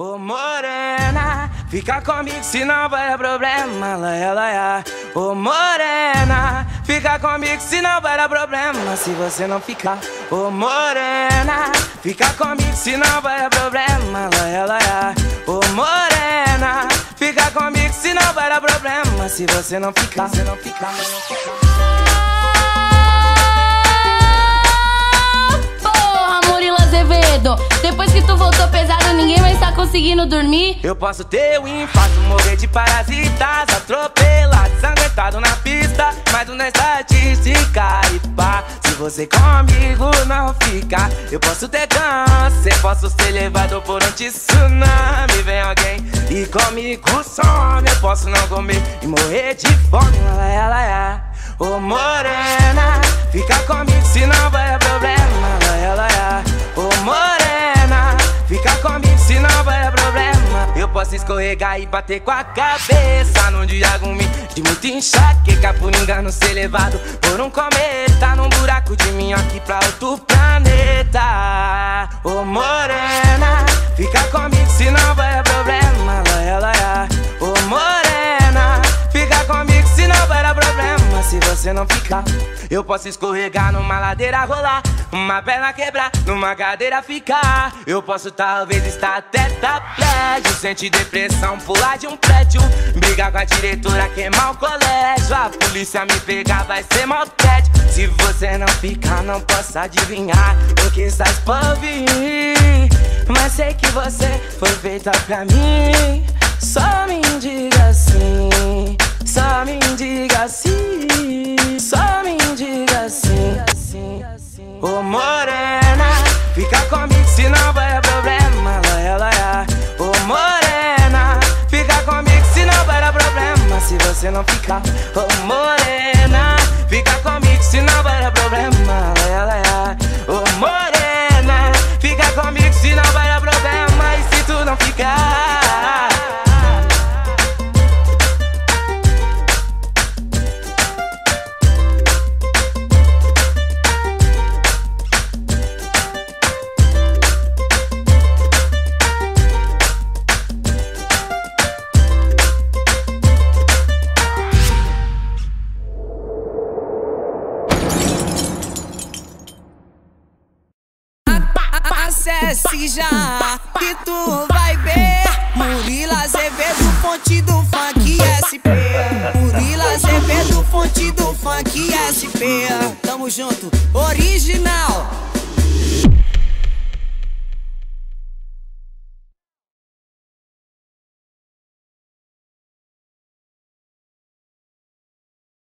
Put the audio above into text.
Ô morena, fica comigo senão vai dar problema, laia, laia. Ô morena, fica comigo senão vai dar problema se você não ficar. Ô morena, fica comigo senão vai dar problema, laia, laia. Ô morena, fica comigo senão vai dar problema se você não ficar. Não ficar, Depois que tu voltou pesado, ninguém vai estar conseguindo dormir. Eu posso ter um infarto, morrer de parasitas, atropelado, sanguentado na pista. Mas não é estatística e pá. Se você comigo não ficar, eu posso ter câncer, posso ser levado por um tsunami. Vem alguém e comigo some. Eu posso não comer e morrer de fome. Ela é, Ô morena, fica comigo, senão vai dar problema. Eu posso escorregar e bater com a cabeça Num dia ruim. De muito enxaqueca Por engano ser levado por um cometa Num buraco Se você não ficar eu posso escorregar numa ladeira rolar Uma perna quebrar, numa cadeira ficar. Eu posso talvez estar tetraplégico Sentir depressão, pular de um prédio Brigar com a diretora, queimar o colégio. A polícia me pegar, vai ser maltete Se você não ficar, não posso adivinhar O que estás por vir. Mas sei que você foi feita pra mim. Só me diga assim Só me diga assim fica comigo se não vai dar problema, laia, laia. Ô morena, fica comigo se não vai dar problema se você não ficar. Ô morena, fica comigo se não vai dar problema, acesse já que tu vai ver. Murila Azevedo, fonte do funk SP Murila Azevedo, fonte do funk SP Tamo junto, original